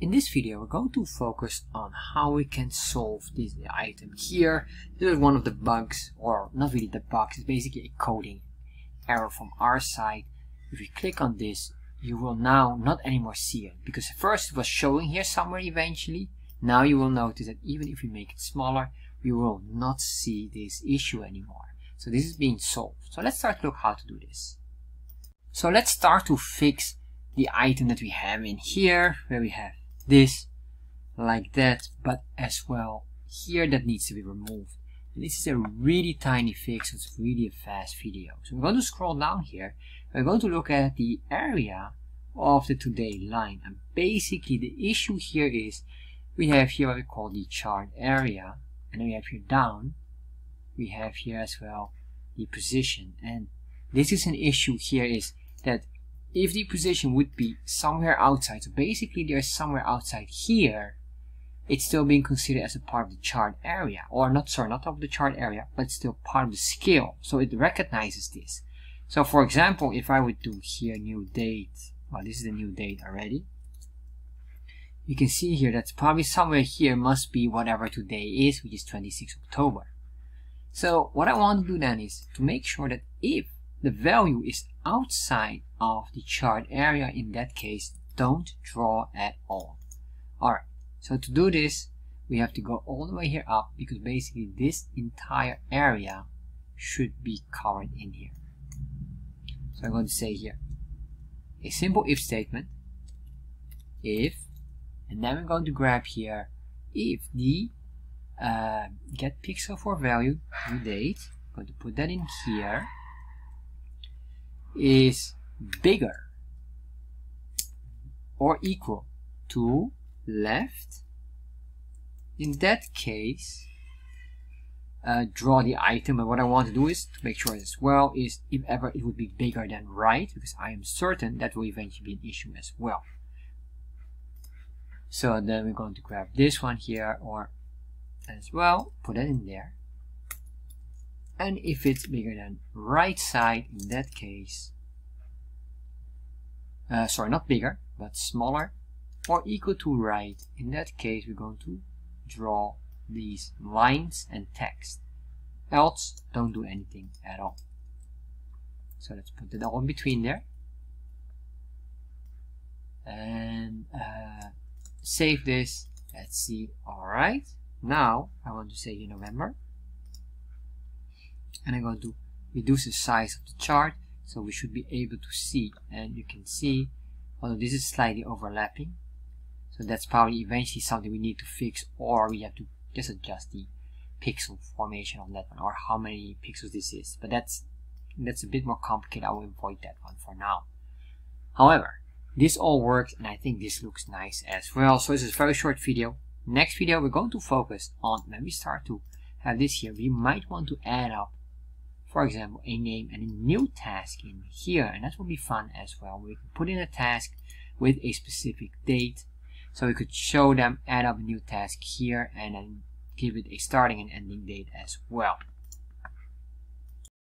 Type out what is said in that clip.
In this video, we're going to focus on how we can solve this item here. This is one of the bugs, or not really the bugs, it's basically a coding error from our side. If you click on this, you will now not anymore see it, because first it was showing here somewhere eventually. Now you will notice that even if we make it smaller, you will not see this issue anymore. So this is being solved. So let's start to look how to do this. So let's start to fix the item that we have in here, where we have this like that but as well here that needs to be removed. And this is a really tiny fix so it's really a fast video. So we're going to scroll down here we're going to look at the area of the today line. And basically the issue here is we have here what we call the chart area and then we have here down we have here as well the position. And this is an issue here is that if the position would be somewhere outside, so basically there's somewhere outside here, it's still being considered as a part of the chart area, or not, sorry, not of the chart area, but still part of the scale, so it recognizes this. So for example, if I would do here new date, well this is the new date already, you can see here that's probably somewhere here must be whatever today is, which is 26 October. So what I want to do then is to make sure that if the value is outside of the chart area. In that case don't draw at all. Alright so to do this we have to go all the way here up because basically this entire area should be covered in here. So I'm going to say here a simple if statement if and then we're going to grab here if the uh, get pixel for value due date I'm going to put that in here is bigger or equal to left. In that case uh, draw the item. And what I want to do is to make sure as well is if ever it would be bigger than right because I am certain that will eventually be an issue as well. So then we're going to grab this one here or as well put it in there. And if it's bigger than right side in that case uh, sorry not bigger but smaller or equal to right. In that case we're going to draw these lines and text. Else don't do anything at all. So let's put all in between there. And uh, save this. Let's see. Alright now I want to say in November and I'm going to reduce the size of the chart so we should be able to see and you can see although this is slightly overlapping so that's probably eventually something we need to fix or we have to just adjust the pixel formation on that one or how many pixels this is. But that's that's a bit more complicated. I will avoid that one for now. However this all works and I think this looks nice as well. So this is a very short video. Next video we're going to focus on when we start to have this here we might want to add up for example, a name and a new task in here. And that will be fun as well. We can put in a task with a specific date. So we could show them, add up a new task here, and then give it a starting and ending date as well.